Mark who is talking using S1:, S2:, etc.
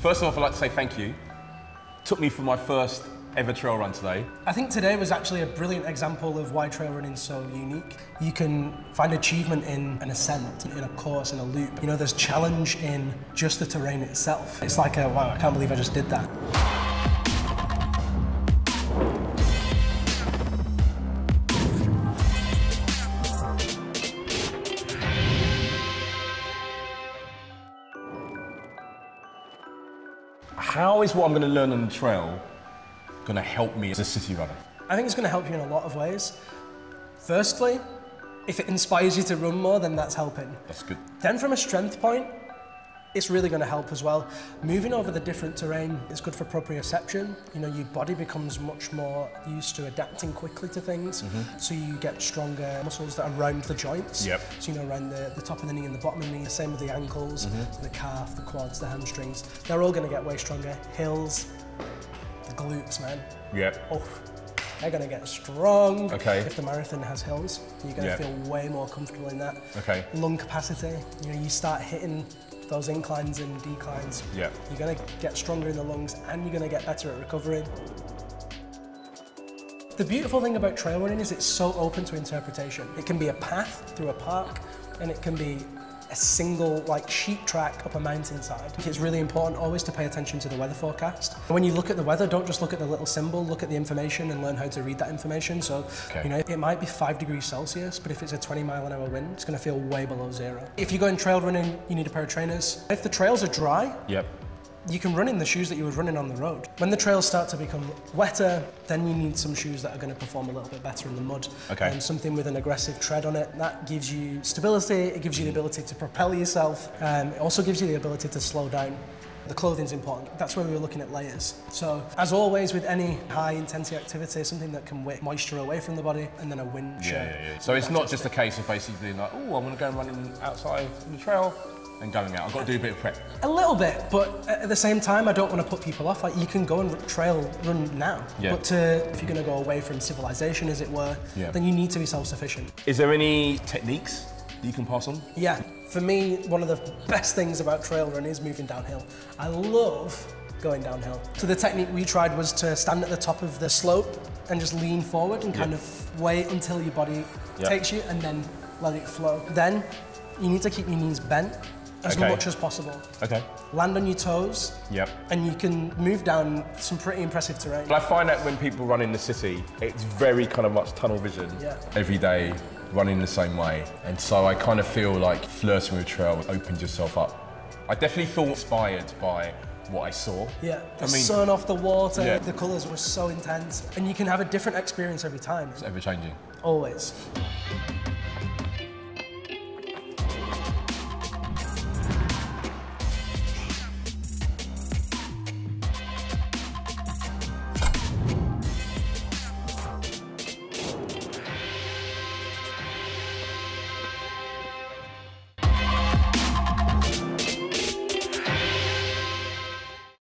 S1: First off, I'd like to say thank you. Took me for my first ever trail run today.
S2: I think today was actually a brilliant example of why trail running is so unique. You can find achievement in an ascent, in a course, in a loop. You know, there's challenge in just the terrain itself. It's like, a, wow, I can't believe I just did that.
S1: How is what I'm going to learn on the trail going to help me as a city runner?
S2: I think it's going to help you in a lot of ways. Firstly, if it inspires you to run more, then that's helping.
S1: That's good.
S2: Then from a strength point, it's really going to help as well. Moving over the different terrain is good for proprioception. You know, your body becomes much more used to adapting quickly to things. Mm-hmm. So you get stronger muscles that are around the joints.
S1: Yep.
S2: So, you know, around the, the top of the knee and the bottom of the knee. the Same with the ankles, mm-hmm. the calf, the quads, the hamstrings. They're all going to get way stronger. Hills, the glutes, man.
S1: Yep.
S2: Oh, they're going to get strong.
S1: Okay.
S2: If the marathon has hills, you're going to
S1: Yep.
S2: feel way more comfortable in that.
S1: Okay.
S2: Lung capacity, you know, you start hitting those inclines and declines.
S1: Yep.
S2: You're going to get stronger in the lungs and you're going to get better at recovering. The beautiful thing about trail running is it's so open to interpretation. It can be a path through a park and it can be a single like sheep track up a mountainside. It's really important always to pay attention to the weather forecast. When you look at the weather, don't just look at the little symbol, look at the information and learn how to read that information. So,
S1: Okay.
S2: you know, it might be five degrees Celsius, but if it's a 20 mile an hour wind, it's gonna feel way below zero. If you're going trail running, you need a pair of trainers. If the trails are dry,
S1: Yep.
S2: You can run in the shoes that you would run in on the road. When the trails start to become wetter, then you need some shoes that are going to perform a little bit better in the mud.
S1: Okay.
S2: And something with an aggressive tread on it. That gives you stability, it gives you the ability to propel yourself, um, it also gives you the ability to slow down. The clothing's important. That's where we were looking at layers. So, as always with any high intensity activity, something that can wick moisture away from the body, and then a wind
S1: Yeah,
S2: shirt.
S1: yeah, yeah. So it's not just a case of basically being like, oh, I'm going to go and run in outside on the trail and going out. I've got to do a bit of prep.
S2: A little bit, but at the same time, I don't want to put people off. Like you can go and trail run now,
S1: Yeah.
S2: but to, if you're going to go away from civilization, as it were,
S1: Yeah.
S2: then you need to be self-sufficient.
S1: Is there any techniques that you can pass on?
S2: Yeah, for me, one of the best things about trail running is moving downhill. I love going downhill. So the technique we tried was to stand at the top of the slope and just lean forward and kind of wait until your body takes you and then let it flow. Then you need to keep your knees bent as
S1: Okay.
S2: much as possible.
S1: Okay.
S2: Land on your toes,
S1: Yep.
S2: and you can move down some pretty impressive terrain.
S1: But I find that when people run in the city, it's very kind of much tunnel vision.
S2: Yeah.
S1: Every day, running the same way. And so I kind of feel like flirting with trail opens yourself up. I definitely feel inspired by what I saw.
S2: Yeah, the
S1: I mean,
S2: sun off the water,
S1: Yeah.
S2: the colours were so intense, and you can have a different experience every time.
S1: it's ever changing.
S2: Always.